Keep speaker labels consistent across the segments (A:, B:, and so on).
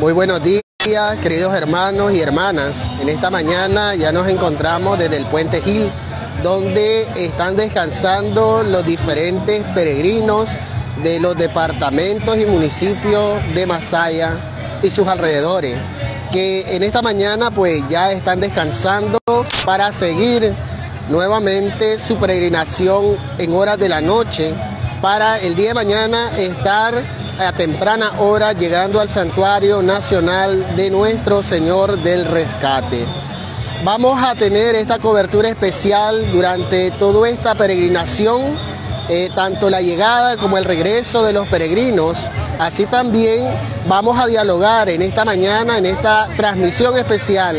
A: Muy buenos días, queridos hermanos y hermanas. En esta mañana ya nos encontramos desde el Puente Gil, donde están descansando los diferentes peregrinos de los departamentos y municipios de Masaya y sus alrededores, que en esta mañana pues ya están descansando para seguir nuevamente su peregrinación en horas de la noche para el día de mañana estar a temprana hora llegando al santuario nacional de nuestro Señor del Rescate. Vamos a tener esta cobertura especial durante toda esta peregrinación, eh, tanto la llegada como el regreso de los peregrinos. Así también vamos a dialogar en esta mañana, en esta transmisión especial,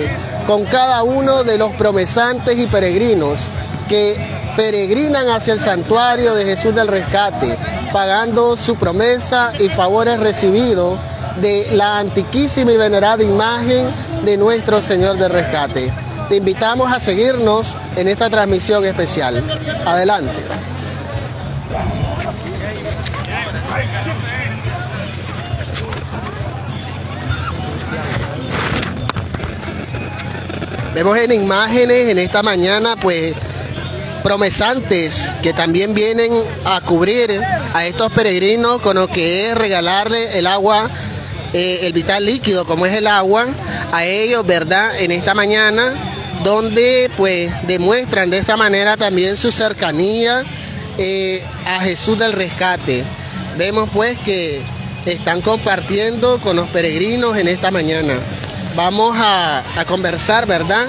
A: con cada uno de los promesantes y peregrinos que peregrinan hacia el santuario de Jesús del Rescate, pagando su promesa y favores recibidos de la antiquísima y venerada imagen de nuestro Señor del Rescate. Te invitamos a seguirnos en esta transmisión especial. Adelante. Vemos en imágenes en esta mañana, pues, promesantes que también vienen a cubrir a estos peregrinos con lo que es regalarle el agua, eh, el vital líquido como es el agua, a ellos, ¿verdad? En esta mañana, donde pues demuestran de esa manera también su cercanía eh, a Jesús del Rescate. Vemos pues que están compartiendo con los peregrinos en esta mañana. Vamos a, a conversar, ¿verdad?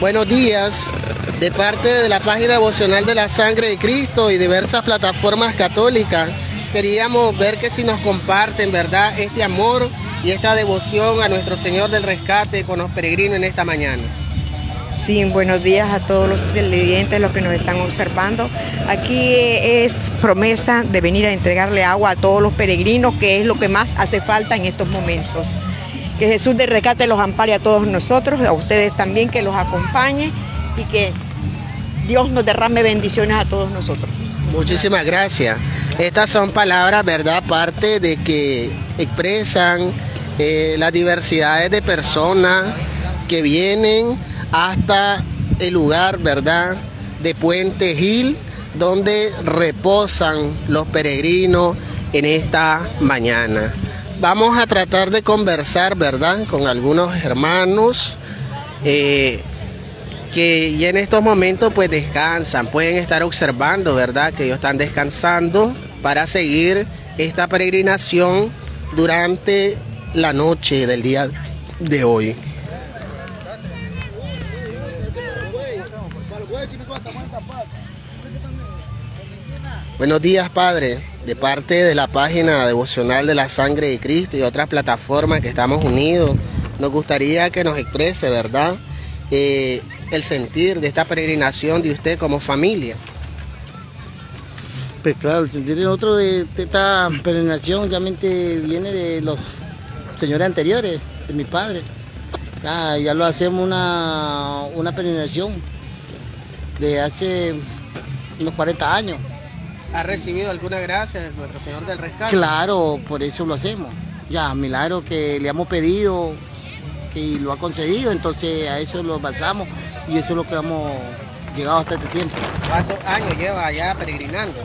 A: Buenos días. De parte de la página devocional de la sangre de Cristo y diversas plataformas católicas, queríamos ver que si nos comparten, ¿verdad?, este amor y esta devoción a nuestro Señor del Rescate con los peregrinos en esta mañana.
B: Sí, buenos días a todos los televidentes, los que nos están observando. Aquí es promesa de venir a entregarle agua a todos los peregrinos, que es lo que más hace falta en estos momentos. Que Jesús de rescate los ampare a todos nosotros, a ustedes también que los acompañe y que Dios nos derrame bendiciones a todos nosotros.
A: Muchísimas gracias. Estas son palabras, ¿verdad? Parte de que expresan eh, las diversidades de personas que vienen hasta el lugar, ¿verdad? De Puente Gil, donde reposan los peregrinos en esta mañana. Vamos a tratar de conversar, ¿verdad? Con algunos hermanos eh, que ya en estos momentos pues descansan, pueden estar observando, ¿verdad? Que ellos están descansando para seguir esta peregrinación durante la noche del día de hoy. Buenos días, Padre. De parte de la página devocional de la sangre de Cristo y otras plataformas que estamos unidos, nos gustaría que nos exprese, ¿verdad? Eh, el sentir de esta peregrinación de usted como familia.
C: Pues claro, el sentir de otro de, esta peregrinación realmente viene de los señores anteriores, de mi padre. Ya, ya lo hacemos una, una peregrinación de hace unos 40 años.
A: ¿Ha recibido alguna gracia de nuestro Señor del Rescate?
C: Claro, por eso lo hacemos. Ya, milagro que le hemos pedido y lo ha concedido, entonces a eso lo basamos y eso es lo que hemos llegado hasta este tiempo.
A: ¿Cuántos años lleva ya peregrinando?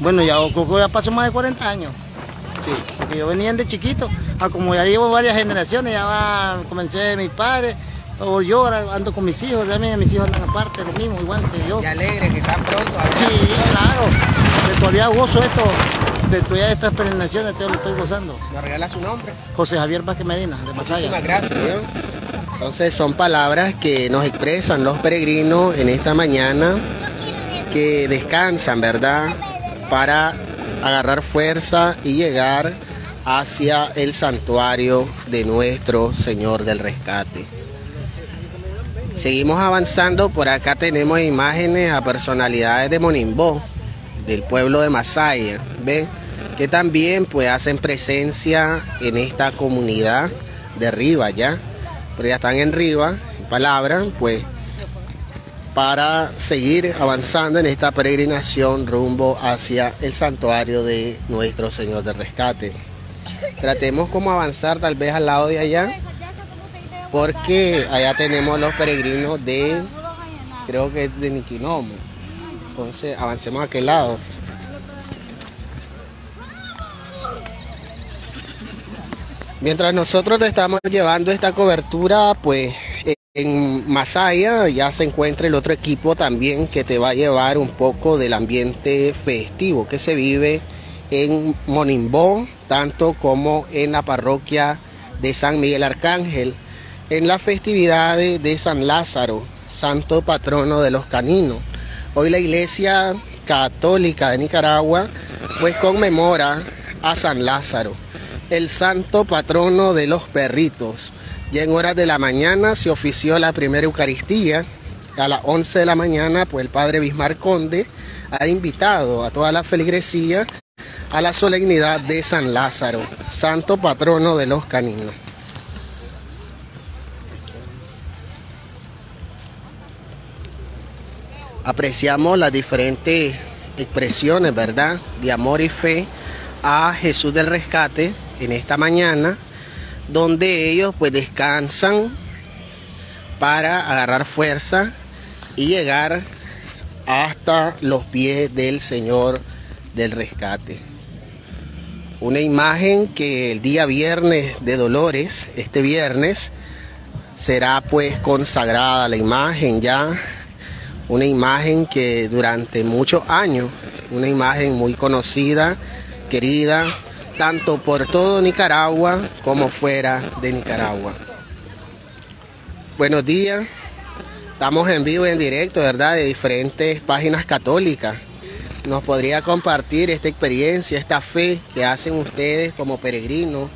C: Bueno, ya creo que ya pasó más de 40 años. Sí, porque yo venía de chiquito, a como ya llevo varias generaciones, ya va, comencé de mis padres, o yo ahora ando con mis hijos, también mis hijos andan aparte, lo mismo, igual que yo.
A: Y alegre que están pronto
C: Sí, claro, de todavía gozo esto, de todavía estas peregrinaciones, todavía lo estoy gozando.
A: ¿Nos regala su nombre?
C: José Javier Vázquez Medina, de Masaya.
A: Muchísimas gracias. ¿no? Entonces son palabras que nos expresan los peregrinos en esta mañana, que descansan, ¿verdad? Para agarrar fuerza y llegar hacia el santuario de nuestro Señor del Rescate. Seguimos avanzando, por acá tenemos imágenes a personalidades de Monimbó, del pueblo de Masaya, que también pues hacen presencia en esta comunidad de Riva ya, pero ya están en Riva, en palabra, pues para seguir avanzando en esta peregrinación rumbo hacia el santuario de nuestro Señor de Rescate. Tratemos como avanzar tal vez al lado de allá, porque allá tenemos los peregrinos de, creo que es de Niquinomo. Entonces avancemos a aquel lado. Mientras nosotros estamos llevando esta cobertura, pues en Masaya ya se encuentra el otro equipo también que te va a llevar un poco del ambiente festivo que se vive en Monimbó, tanto como en la parroquia de San Miguel Arcángel, en las festividades de San Lázaro, santo patrono de los caninos. Hoy la Iglesia Católica de Nicaragua pues conmemora a San Lázaro, el santo patrono de los perritos ya en horas de la mañana se ofició la primera Eucaristía. A las 11 de la mañana, pues el padre Bismar Conde ha invitado a toda la feligresía a la solemnidad de San Lázaro, santo patrono de los caninos. Apreciamos las diferentes expresiones, ¿verdad?, de amor y fe a Jesús del Rescate en esta mañana donde ellos pues descansan para agarrar fuerza y llegar hasta los pies del Señor del rescate. Una imagen que el día viernes de Dolores, este viernes, será pues consagrada la imagen ya, una imagen que durante muchos años, una imagen muy conocida, querida, tanto por todo Nicaragua como fuera de Nicaragua. Buenos días, estamos en vivo y en directo, ¿verdad? De diferentes páginas católicas. ¿Nos podría compartir esta experiencia, esta fe que hacen ustedes como peregrinos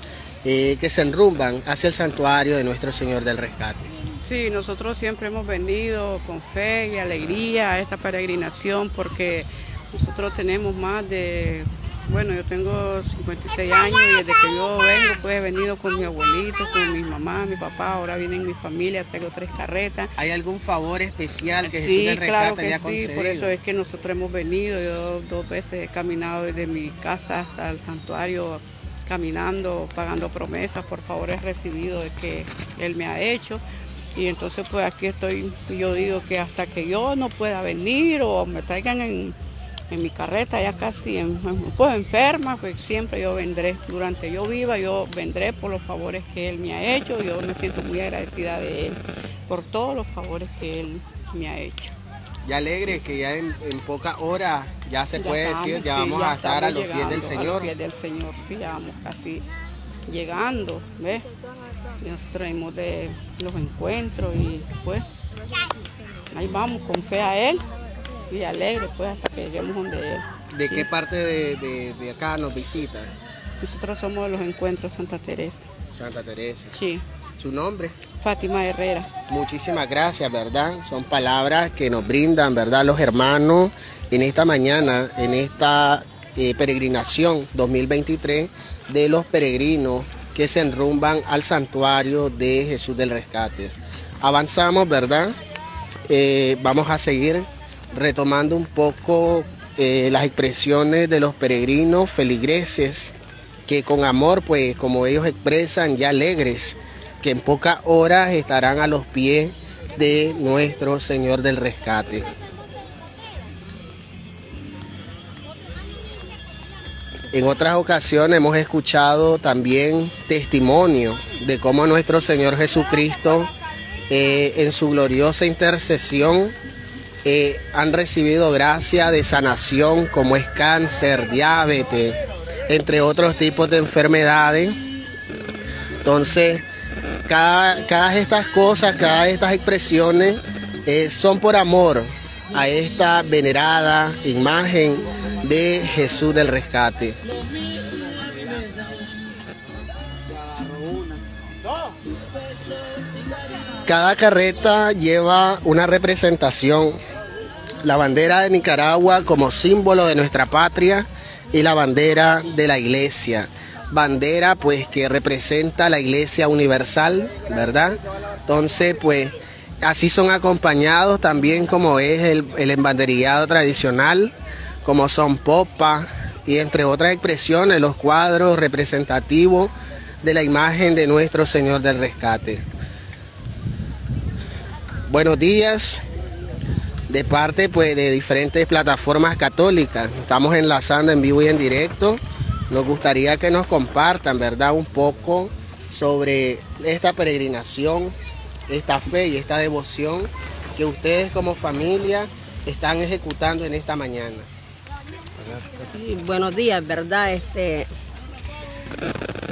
A: eh, que se enrumban hacia el santuario de nuestro Señor del Rescate?
D: Sí, nosotros siempre hemos venido con fe y alegría a esta peregrinación porque nosotros tenemos más de bueno, yo tengo 56 años y desde que yo vengo pues he venido con mi abuelito, con mi mamá, mi papá, ahora vienen mi familia, tengo tres carretas.
A: ¿Hay algún favor especial que
D: sí, Jesús claro que sí, por eso es que nosotros hemos venido, yo dos veces he caminado desde mi casa hasta el santuario caminando, pagando promesas por favores recibidos de que Él me ha hecho. Y entonces pues aquí estoy, yo digo que hasta que yo no pueda venir o me traigan en en mi carreta ya casi en, pues enferma, pues siempre yo vendré. Durante yo viva, yo vendré por los favores que él me ha hecho. Yo me siento muy agradecida de él por todos los favores que él me ha hecho.
A: Y alegre que ya en, pocas horas ya se puede decir, ya vamos a estar a los pies del Señor. A los
D: pies del Señor, sí, ya vamos casi llegando, ¿ves? Y nos traemos de los encuentros y pues ahí vamos con fe a Él y alegre pues hasta que lleguemos donde él.
A: ¿De qué parte de, acá nos visita?
D: Nosotros somos de los encuentros Santa Teresa.
A: Santa Teresa.
D: Sí.
A: ¿Su nombre?
D: Fátima Herrera.
A: Muchísimas gracias, ¿verdad? Son palabras que nos brindan, ¿verdad? Los hermanos en esta mañana, en esta eh, peregrinación 2023 de los peregrinos que se enrumban al santuario de Jesús del Rescate. Avanzamos, ¿verdad? Eh, vamos a seguir retomando un poco eh, las expresiones de los peregrinos feligreses que con amor, pues como ellos expresan, ya alegres, que en pocas horas estarán a los pies de nuestro Señor del Rescate. En otras ocasiones hemos escuchado también testimonio de cómo nuestro Señor Jesucristo eh, en su gloriosa intercesión eh, han recibido gracia de sanación como es cáncer, diabetes, entre otros tipos de enfermedades. Entonces, cada, cada estas cosas, cada estas expresiones eh, son por amor a esta venerada imagen de Jesús del Rescate. Cada carreta lleva una representación la bandera de Nicaragua como símbolo de nuestra patria y la bandera de la iglesia. Bandera pues que representa la iglesia universal, ¿verdad? Entonces pues así son acompañados también como es el, el embanderillado tradicional, como son popa y entre otras expresiones los cuadros representativos de la imagen de nuestro Señor del Rescate. Buenos días de parte pues de diferentes plataformas católicas. Estamos enlazando en vivo y en directo. Nos gustaría que nos compartan, ¿verdad? Un poco sobre esta peregrinación, esta fe y esta devoción que ustedes como familia están ejecutando en esta mañana.
E: Buenos días, ¿verdad? Este,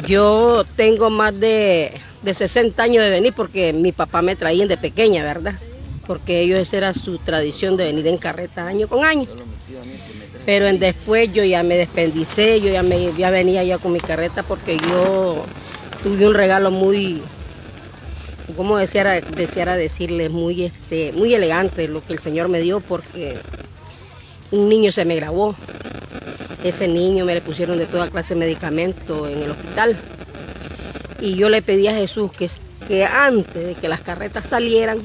E: yo tengo más de, de 60 años de venir porque mi papá me traía de pequeña, ¿verdad? Porque ellos esa era su tradición de venir en carreta año con año. Pero después yo ya me despendicé, yo ya, me, ya venía ya con mi carreta porque yo tuve un regalo muy, como deseara, deseara decirles, muy, este, muy elegante lo que el Señor me dio porque un niño se me grabó. Ese niño me le pusieron de toda clase de medicamentos en el hospital. Y yo le pedí a Jesús que, antes de que las carretas salieran,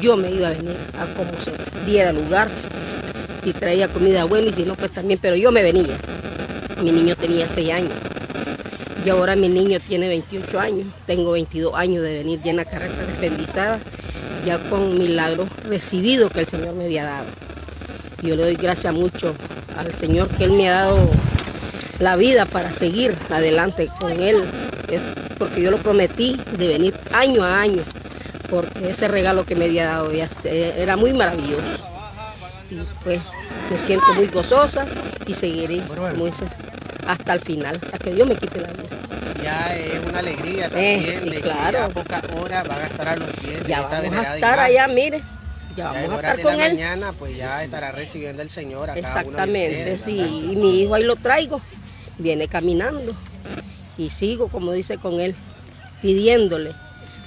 E: yo me iba a venir a como se diera lugar. Si traía comida buena y si no, pues también, pero yo me venía. Mi niño tenía 6 años. Y ahora mi niño tiene 28 años. Tengo 22 años de venir llena carreta despendizada, ya con milagro recibido que el Señor me había dado. Yo le doy gracias mucho al Señor que Él me ha dado la vida para seguir adelante con Él, porque yo lo prometí de venir año a año, porque ese regalo que me había dado ya era muy maravilloso. Y pues me siento muy gozosa y seguiré muy, hasta el final, hasta que Dios me quite la vida.
A: Ya es una alegría también
E: Eh, sí,
A: de
E: claro.
A: que ya a pocas horas van a estar a los pies de
E: Ya
A: esta
E: vamos a
A: venerada
E: estar
A: imagen.
E: allá, mire, ya vamos a estar
A: de
E: con
A: la
E: Él.
A: mañana pues ya estará recibiendo el Señor a cada uno de
E: Exactamente,
A: ustedes,
E: sí.
A: ¿verdad?
E: Y mi hijo ahí lo traigo, viene caminando y sigo, como dice, con él, pidiéndole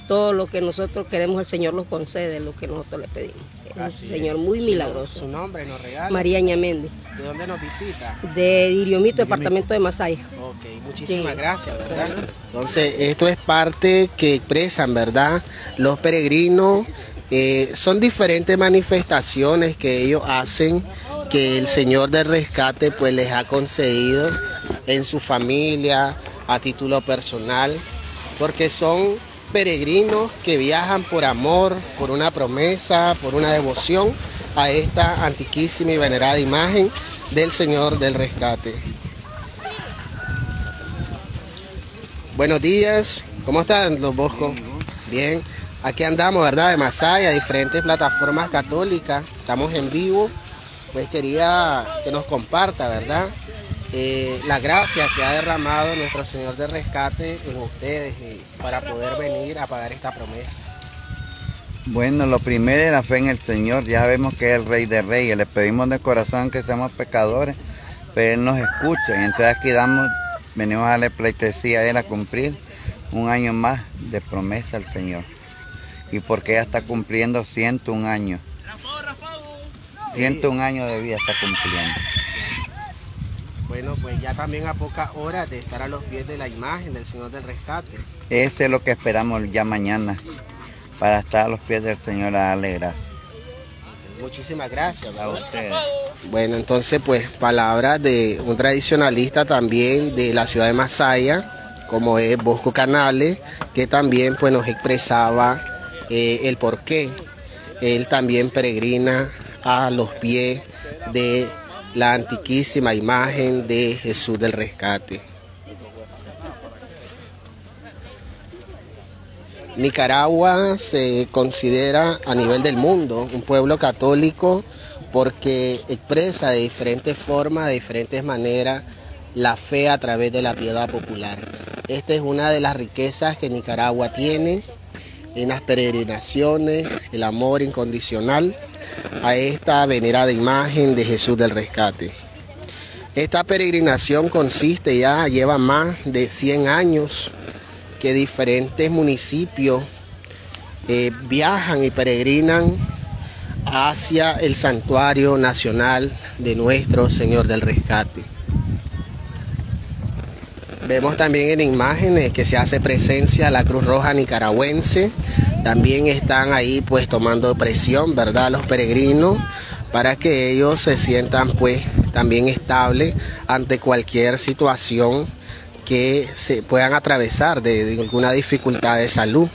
E: todo lo que nosotros queremos, el Señor nos concede, lo que nosotros le pedimos.
A: Así es.
E: Señor muy milagroso.
A: Su nombre nos regala.
E: María Ñaméndez,
A: ¿De dónde nos visita?
E: de Diriomito, departamento de Masaya.
A: Ok, muchísimas
E: Sí.
A: gracias, ¿verdad? Entonces, esto es parte que expresan, ¿verdad? Los peregrinos, eh, son diferentes manifestaciones que ellos hacen que el Señor del Rescate pues les ha concedido en su familia, a título personal, porque son peregrinos que viajan por amor, por una promesa, por una devoción a esta antiquísima y venerada imagen del Señor del Rescate. Buenos días, ¿cómo están los Boscos? Bien, aquí andamos, ¿verdad? De Masaya, diferentes plataformas católicas, estamos en vivo, pues quería que nos comparta, ¿verdad? Eh, la gracia que ha derramado nuestro Señor de Rescate en ustedes eh, para poder venir a pagar esta promesa.
F: Bueno, lo primero es la fe en el Señor. Ya vemos que es el Rey de Reyes. Le pedimos de corazón que seamos pecadores, pero Él nos escucha. Entonces aquí damos, venimos a darle pleitesía a Él a cumplir un año más de promesa al Señor. Y porque ya está cumpliendo 101 años. 101 años de vida está cumpliendo.
A: Bueno, pues ya también a pocas horas de estar a los pies de la imagen del Señor del Rescate.
F: Ese es lo que esperamos ya mañana, para estar a los pies del Señor a darle gracias.
A: Muchísimas gracias.
F: A ustedes.
A: Bueno, entonces pues palabras de un tradicionalista también de la ciudad de Masaya, como es Bosco Canales, que también pues nos expresaba eh, el por qué él también peregrina a los pies de la antiquísima imagen de Jesús del Rescate. Nicaragua se considera a nivel del mundo un pueblo católico porque expresa de diferentes formas, de diferentes maneras, la fe a través de la piedad popular. Esta es una de las riquezas que Nicaragua tiene en las peregrinaciones, el amor incondicional a esta venerada imagen de Jesús del Rescate. Esta peregrinación consiste ya, lleva más de 100 años que diferentes municipios eh, viajan y peregrinan hacia el santuario nacional de nuestro Señor del Rescate. Vemos también en imágenes que se hace presencia la Cruz Roja Nicaragüense, también están ahí pues tomando presión, ¿verdad? Los peregrinos para que ellos se sientan pues también estables ante cualquier situación que se puedan atravesar de alguna dificultad de salud.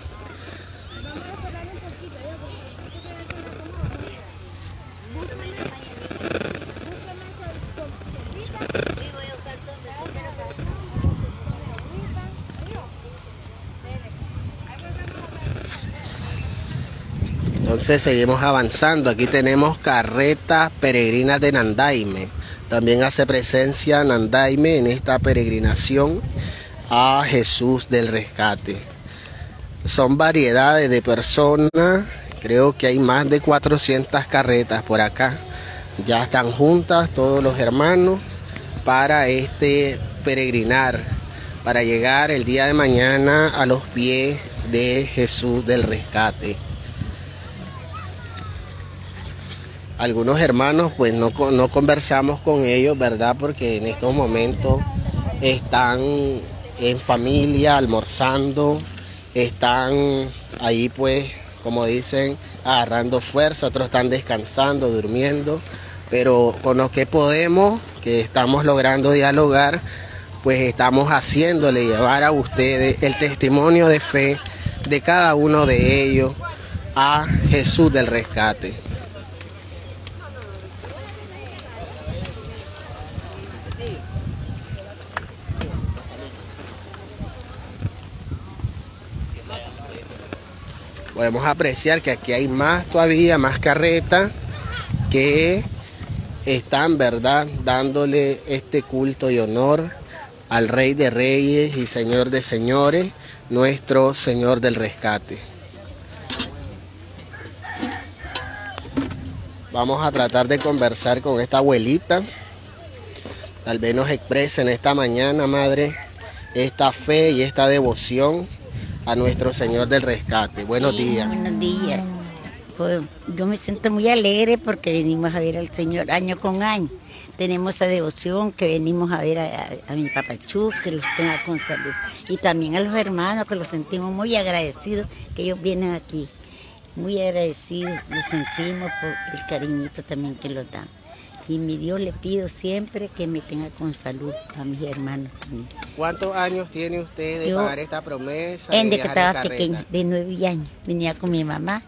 A: Seguimos avanzando. Aquí tenemos carretas peregrinas de Nandaime. También hace presencia Nandaime en esta peregrinación a Jesús del Rescate. Son variedades de personas. Creo que hay más de 400 carretas por acá. Ya están juntas todos los hermanos para este peregrinar, para llegar el día de mañana a los pies de Jesús del Rescate. Algunos hermanos pues no, no conversamos con ellos, ¿verdad? Porque en estos momentos están en familia, almorzando, están ahí pues, como dicen, agarrando fuerza, otros están descansando, durmiendo, pero con lo que podemos, que estamos logrando dialogar, pues estamos haciéndole llevar a ustedes el testimonio de fe de cada uno de ellos a Jesús del rescate. Podemos apreciar que aquí hay más todavía, más carretas que están, ¿verdad?, dándole este culto y honor al Rey de Reyes y Señor de Señores, nuestro Señor del Rescate. Vamos a tratar de conversar con esta abuelita. Tal vez nos expresen esta mañana, Madre, esta fe y esta devoción a nuestro Señor del Rescate. Buenos días.
G: Buenos días. Pues, yo me siento muy alegre porque venimos a ver al Señor año con año. Tenemos esa devoción que venimos a ver a, mi papachú, que los tenga con salud. Y también a los hermanos que los sentimos muy agradecidos que ellos vienen aquí. Muy agradecidos, los sentimos por el cariñito también que los dan. Y mi Dios le pido siempre que me tenga con salud a mis hermanos también.
A: ¿Cuántos años tiene usted de pagar esta promesa?
G: En de, que estaba pequeña, de nueve años. Venía con mi mamá.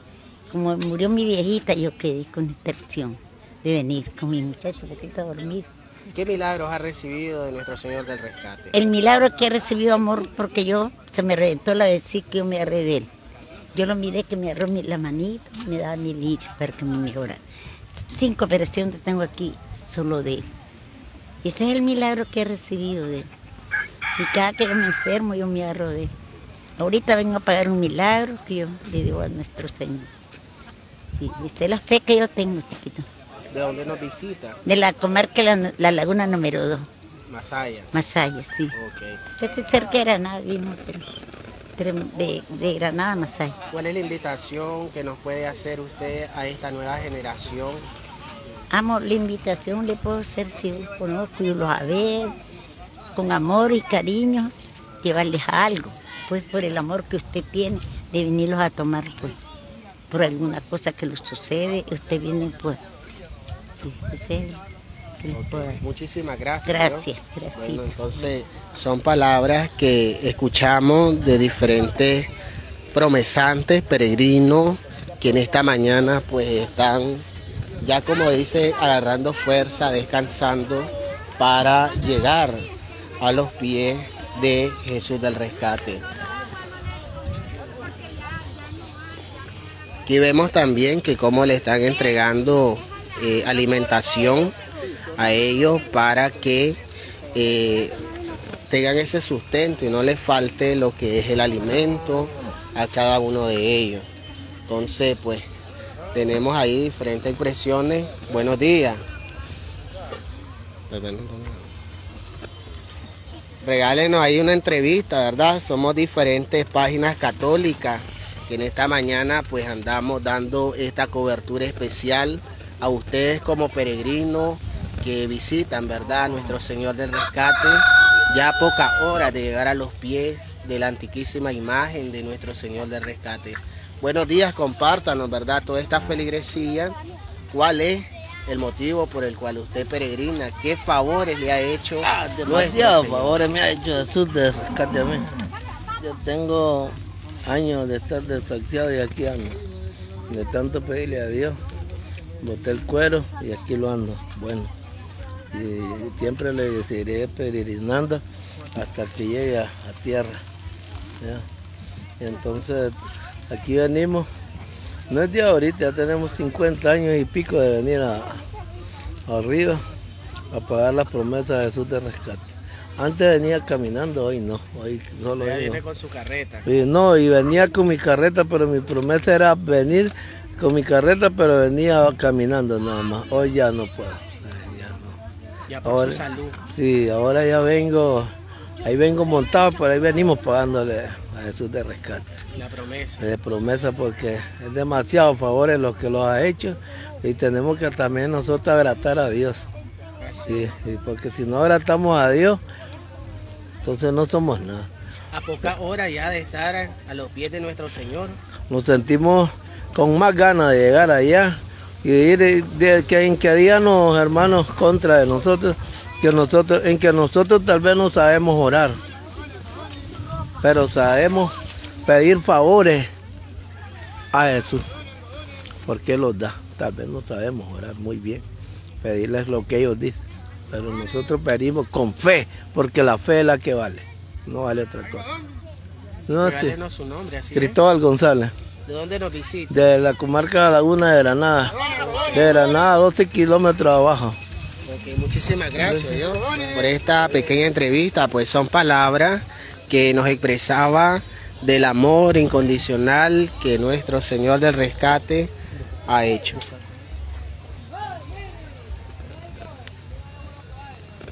G: Como murió mi viejita, yo quedé con esta acción de venir con mi muchacho porque está dormido.
A: ¿Qué milagros ha recibido de nuestro Señor del Rescate?
G: El milagro que he recibido amor porque yo se me reventó la vez que yo me él. Yo lo miré que me agarró la manita, me daba mi leche para que me mejorara cinco operaciones tengo aquí solo de él. Y ese es el milagro que he recibido de él. Y cada que yo me enfermo, yo me agarro de él. Ahorita vengo a pagar un milagro que yo le digo a nuestro Señor. Sí, esa es la fe que yo tengo, chiquito.
A: ¿De dónde nos visita?
G: De la comarca La, la Laguna número 2.
A: Masaya.
G: Masaya, sí.
A: Okay.
G: Yo cerca de Granada, vimos, pero de, de, Granada, Masaya.
A: ¿Cuál es la invitación que nos puede hacer usted a esta nueva generación
G: Amor, la invitación le puedo hacer si yo conozco, yo los a ver, con amor y cariño, llevarles algo, pues por el amor que usted tiene de venirlos a tomar, pues, por alguna cosa que les sucede, usted viene, pues, sí, ese
A: Muchísimas gracias.
G: Gracias, gracias.
A: entonces son palabras que escuchamos de diferentes promesantes, peregrinos, que en esta mañana pues están ya como dice, agarrando fuerza, descansando para llegar a los pies de Jesús del Rescate. Aquí vemos también que cómo le están entregando eh, alimentación a ellos para que eh, tengan ese sustento y no les falte lo que es el alimento a cada uno de ellos. Entonces, pues tenemos ahí diferentes impresiones. Buenos días. Regálenos ahí una entrevista, ¿verdad? Somos diferentes páginas católicas que en esta mañana pues andamos dando esta cobertura especial a ustedes como peregrinos que visitan, ¿verdad? Nuestro Señor del Rescate. Ya a pocas horas de llegar a los pies de la antiquísima imagen de nuestro Señor del Rescate. Buenos días, compártanos, ¿verdad? Toda esta feligresía. ¿Cuál es el motivo por el cual usted peregrina? ¿Qué favores le ha hecho?
H: Ah, demasiados favores me ha hecho Jesús de rescate a mí. Yo tengo años de estar desahuciado y aquí ando. De tanto pedirle a Dios, boté el cuero y aquí lo ando. Bueno, y siempre le seguiré peregrinando hasta que llegue a, tierra. Entonces aquí venimos, no es de ahorita, ya tenemos 50 años y pico de venir a, arriba a pagar las promesas de Jesús de rescate. Antes venía caminando, hoy no, hoy solo
A: ya viene con su carreta.
H: Y no, y venía con mi carreta, pero mi promesa era venir con mi carreta, pero venía caminando nada más. Hoy ya no puedo.
A: Ya por su salud.
H: Sí, ahora ya vengo Ahí vengo montado, pero ahí venimos pagándole a Jesús de rescate.
A: La promesa.
H: De promesa porque es demasiado favores lo que lo ha hecho y tenemos que también nosotros agratar a Dios. Sí, porque si no agratamos a Dios, entonces no somos nada.
A: A poca hora ya de estar a los pies de nuestro Señor.
H: Nos sentimos con más ganas de llegar allá y de de, que en que los hermanos contra de nosotros nosotros, en que nosotros tal vez no sabemos orar, pero sabemos pedir favores a Jesús, porque Él los da. Tal vez no sabemos orar muy bien, pedirles lo que ellos dicen, pero nosotros pedimos con fe, porque la fe es la que vale, no vale otra cosa.
A: No, sí. su nombre,
H: Cristóbal González.
A: ¿De dónde nos visita?
H: De la comarca Laguna de Granada. De Granada, 12 kilómetros abajo
A: muchísimas gracias por esta pequeña entrevista, pues son palabras que nos expresaba del amor incondicional que nuestro Señor del Rescate ha hecho.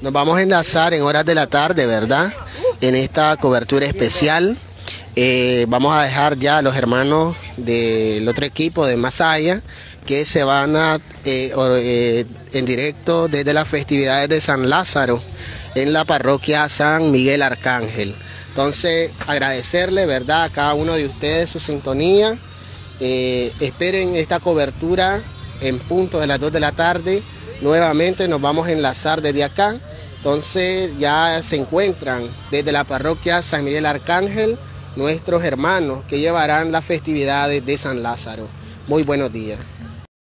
A: Nos vamos a enlazar en horas de la tarde, ¿verdad? En esta cobertura especial. Eh, vamos a dejar ya a los hermanos del otro equipo de Masaya que se van a, eh, eh, en directo desde las festividades de San Lázaro en la parroquia San Miguel Arcángel. Entonces, agradecerle, ¿verdad?, a cada uno de ustedes su sintonía. Esperen esta cobertura en punto de las 2 de la tarde. Nuevamente nos vamos a enlazar desde acá. Entonces ya se encuentran desde la parroquia San Miguel Arcángel nuestros hermanos que llevarán las festividades de San Lázaro. Muy buenos días.